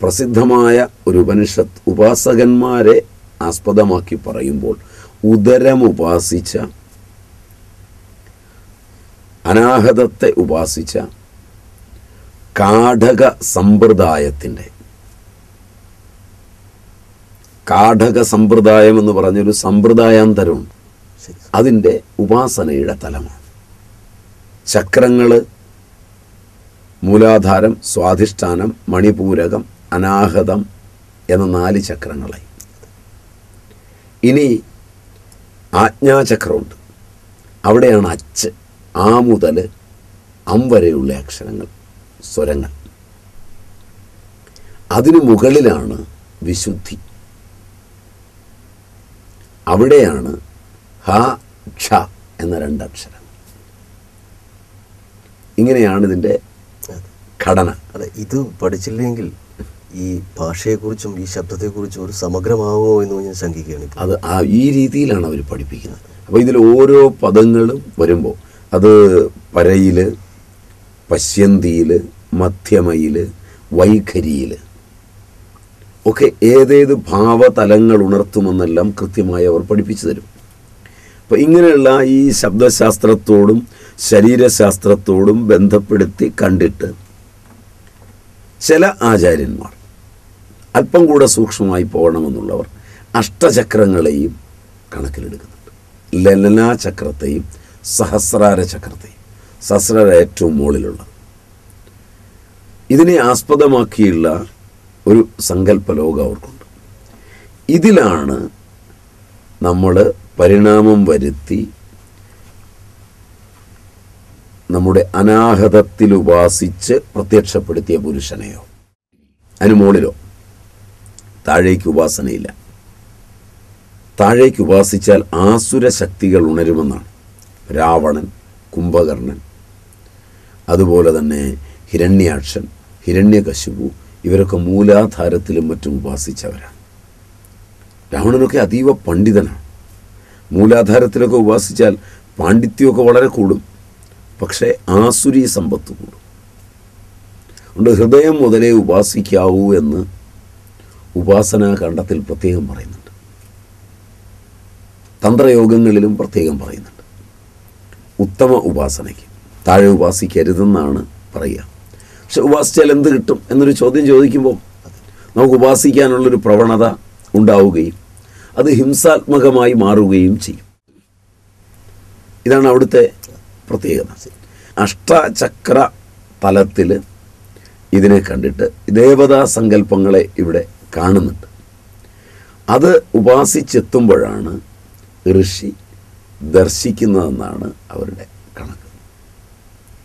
പ്രസിദ്ധമായ ഒരു ഉപനിഷത്ത് ഉപാസകന്മാരെ ആസ്പദമാക്കി പറയുമ്പോൾ ഉദരമുപാസിച്ച അനാഹതത്തെ ഉപാസിച്ച കാഠക സമ്പ്രദായത്തിന്റെ കാഠക സമ്പ്രദായം എന്ന് പറഞ്ഞൊരു സമ്പ്രദായാന്തരമുണ്ട് ശരി അതിന്റെ ഉപാസനയുടെ തലമാണ്. ചക്രങ്ങൾ മൂലാധാരം സ്വാധിഷ്ഠാനം മണിപൂരകം അനാഹതം എന്ന നാല് ചക്രങ്ങളായി. ഇനി ആജ്ഞാചക്രമുണ്ട്. അവിടെയാണ് അച്ച് ആ മുതൽ അം വരെയുള്ള അക്ഷരങ്ങൾ സ്വരങ്ങൾ. അതിനു മുകളിലാണ് വിശുദ്ധി. അവിടെയാണ് ഹ ക്ഷ എന്ന രണ്ടക്ഷരം ഇങ്ങനെയാണ് ഇതിന്റെ ഘടന. അതെ ഇത് പഠിച്ചില്ലെങ്കിൽ ഈ ഭാഷയെക്കുറിച്ചും ഈ ശബ്ദത്തെക്കുറിച്ചും ഒരു സമഗ്രമാവോ എന്ന് ഞാൻ ശങ്കിക്കുകയാണ് അത് ഈ രീതിയിലാണ് അവർ പഠിപ്പിക്കുന്നത്. അപ്പോൾ ഇതിൽ ഓരോ പദങ്ങളും വരുമ്പോൾ അത് പരയിൽ പശ്യന്തിയിൽ മധ്യമയിൽ വൈഖരിയിൽ ഒക്കെ ഏതേത് ഭാവതലങ്ങൾ ഉണർത്തുമെന്നെല്ലാം കൃത്യമായി അവർ പഠിപ്പിച്ചു തരും. അപ്പോൾ ഇങ്ങനെയുള്ള ഈ ശബ്ദശാസ്ത്രത്തോടും ശരീരശാസ്ത്രത്തോടും ബന്ധപ്പെടുത്തി കണ്ടിട്ട് ചില ആചാര്യന്മാർ അല്പം കൂടെ സൂക്ഷ്മമായി പോകണമെന്നുള്ളവർ അഷ്ടചക്രങ്ങളെയും കണക്കിലെടുക്കുന്നുണ്ട്. ലലനാ ചക്രത്തെയും സഹസ്രാര ചക്രത്തെയും. സഹസ്രാര ഏറ്റവും മുകളിലുള്ളത്. ഇതിനെ ആസ്പദമാക്കിയുള്ള ഒരു സങ്കല്പ ലോകം അവർക്കുണ്ട്. ഇതിലാണ് നമ്മൾ പരിണാമം വരുത്തി നമ്മുടെ അനാഹതത്തിൽ ഉപാസിച്ച് പ്രത്യക്ഷപ്പെടുത്തിയ പുരുഷനെയോ അതിന് മുകളിലോ. താഴേക്ക് ഉപാസനയില്ല. താഴേക്ക് ഉപാസിച്ചാൽ ആസുര ശക്തികൾ ഉണരുമെന്നാണ്. രാവണൻ കുംഭകർണൻ അതുപോലെ തന്നെ ഹിരണ്യാക്ഷൻ ഹിരണ്യകശുപു ഇവരൊക്കെ മൂലാധാരത്തിലും മറ്റും ഉപാസിച്ചവരാണ്. രാവണനൊക്കെ അതീവ പണ്ഡിതനാണ്. മൂലാധാരത്തിലൊക്കെ ഉപാസിച്ചാൽ പാണ്ഡിത്യമൊക്കെ വളരെ കൂടും. പക്ഷേ ആസുരി സമ്പത്ത് കൂടും. അതുകൊണ്ട് ഹൃദയം മുതലേ ഉപാസിക്കാവൂ എന്ന് ഉപാസനാ കണ്ടത്തിൽ പ്രത്യേകം പറയുന്നുണ്ട്. തന്ത്രയോഗങ്ങളിലും പ്രത്യേകം പറയുന്നുണ്ട്. ഉത്തമ ഉപാസനയ്ക്ക്. താഴെ ഉപാസിക്കരുതെന്നാണ് പറയുക. പക്ഷെ ഉപാസിച്ചാൽ എന്ത് കിട്ടും എന്നൊരു ചോദ്യം ചോദിക്കുമ്പോൾ നമുക്ക് ഉപാസിക്കാനുള്ളൊരു പ്രവണത ഉണ്ടാവുകയും അത് ഹിംസാത്മകമായി മാറുകയും ചെയ്യും. ഇതാണ് അവിടുത്തെ പ്രത്യേകത. അഷ്ടചക്ര തലത്തിൽ ഇതിനെ കണ്ടിട്ട് ദേവതാ സങ്കല്പങ്ങളെ ഇവിടെ കാണുന്നുണ്ട്. അത് ഉപാസിച്ചെത്തുമ്പോഴാണ് ഋഷി ദർശിക്കുന്നതെന്നാണ് അവരുടെ കണക്ക്.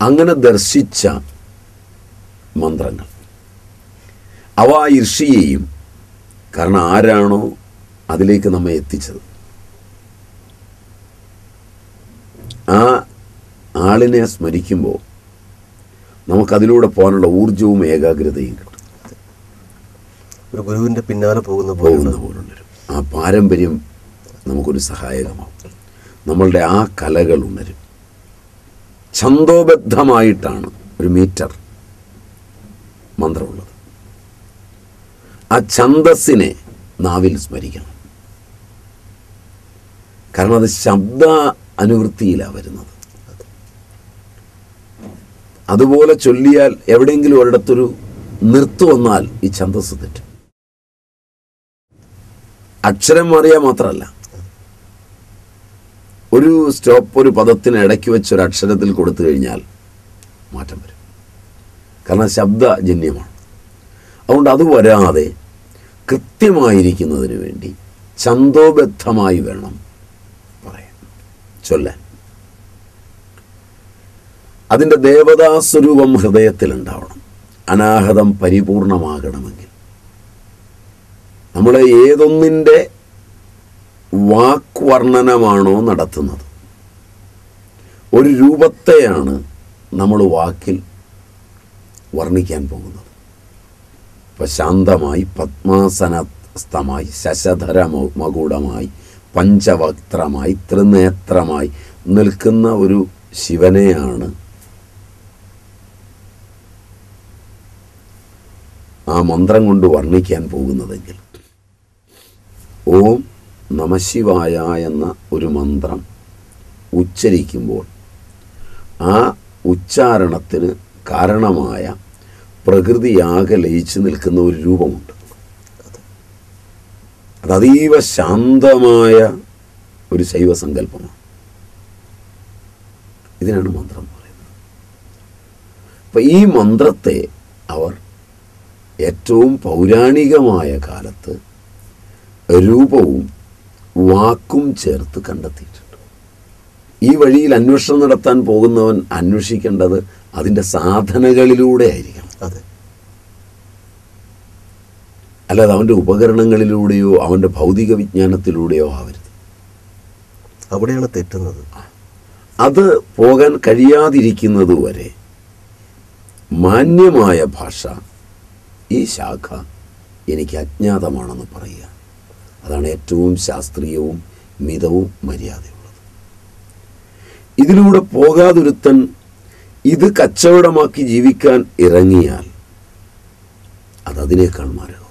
അങ്ങനെ ദർശിച്ച മന്ത്രങ്ങൾ. അവ ഋഷിയെയും കാരണം ആരാണോ അതിലേക്ക് നമ്മെ എത്തിച്ചത്? ആ ആളിനെ സ്മരിക്കുമ്പോൾ നമുക്കതിലൂടെ പോകാനുള്ള ഊർജവും ഏകാഗ്രതയും കിട്ടും. ഒരു ഗുരുവിന്റെ പിന്നാലെ പോകുന്ന പോകുന്ന ആ പാരമ്പര്യം നമുക്കൊരു സഹായകമാവും. നമ്മളുടെ ആ കലകൾ ഉണരും. ഛന്തോബദ്ധമായിട്ടാണ് ഒരു മീറ്റർ മന്ത്രമുള്ളത്. ആ ഛന്തസ്സിനെ നാവിൽ സ്മരിക്കണം. കാരണം അത് ശബ്ദ അനുവൃത്തിയിലാണ് വരുന്നത്. അതുപോലെ ചൊല്ലിയാൽ എവിടെയെങ്കിലും ഒരിടത്തൊരു നിർത്തു വന്നാൽ ഈ ഛന്തസ് തെറ്റും. അക്ഷരം മാറിയാൽ മാത്രമല്ല ഒരു സ്റ്റോപ്പ് ഒരു പദത്തിന് ഇടയ്ക്ക് വെച്ച് ഒരു അക്ഷരത്തിൽ കൊടുത്തു കഴിഞ്ഞാൽ മാറ്റം വരും. കാരണം ശബ്ദജന്യമാണ് അതുകൊണ്ട് അത് വരാതെ കൃത്യമായിരിക്കുന്നതിന് വേണ്ടി ഛന്തോബദ്ധമായി വേണം പറയാൻ. ചൊല്ലാൻ. അതിന്റെ ദേവതാസ്വരൂപം ഹൃദയത്തിലുണ്ടാവണം. അനാഹതം പരിപൂർണമാകണമെങ്കിൽ നമ്മൾ ഏതൊന്നിന്റെ വാക്വർണനമാണോ നടത്തുന്നത്? ഒരു രൂപത്തെയാണ് നമ്മൾ വാക്കിൽ വർണിക്കാൻ പോകുന്നത്. ഇപ്പം ശാന്തമായി പത്മാസനസ്ഥമായി ശശധര മകുടമായി പഞ്ചവക്ത്രമായി ത്രിനേത്രമായി നിൽക്കുന്ന ഒരു ശിവനെയാണ് ആ മന്ത്രം കൊണ്ട് വർണിക്കാൻ പോകുന്നതെങ്കിൽ ഓം നമശിവായ എന്ന ഒരു മന്ത്രം ഉച്ചരിക്കുമ്പോൾ ആ ഉച്ചാരണത്തിന് കാരണമായ പ്രകൃതിയാകെ ലയിച്ചു നിൽക്കുന്ന ഒരു രൂപമുണ്ട്. അത് അതീവ ശാന്തമായ ഒരു ശൈവസങ്കല്പമാണ്. ഇതിനാണ് മന്ത്രം പറയുന്നത്. അപ്പം ഈ മന്ത്രത്തെ അവർ ഏറ്റവും പൗരാണികമായ കാലത്ത് രൂപവും വാക്കും ചേർത്ത് കണ്ടെത്തിയിട്ടുണ്ട്. ഈ വഴിയിൽ അന്വേഷണം നടത്താൻ പോകുന്നവൻ അന്വേഷിക്കേണ്ടത് അതിന്റെ സാധനകളിലൂടെ ആയിരിക്കണം. അതെ. അല്ലാതെ അവന്റെ ഉപകരണങ്ങളിലൂടെയോ അവന്റെ ഭൗതിക വിജ്ഞാനത്തിലൂടെയോ ആവരുത്. അവിടെയാണ് തെറ്റുന്നത്. അത് പോകാൻ കഴിയാതിരിക്കുന്നത് വരെ മാന്യമായ ഭാഷ ഈ ശാഖ എനിക്ക് അജ്ഞാതമാണെന്ന് പറയുക. അതാണ് ഏറ്റവും ശാസ്ത്രീയവും മിതവും മര്യാദയുള്ളത്. ഇതിലൂടെ പോകാതൊരുത്തൻ ഇത് കച്ചവടമാക്കി ജീവിക്കാൻ ഇറങ്ങിയാൽ അതതിനേക്കാൾ മാരകം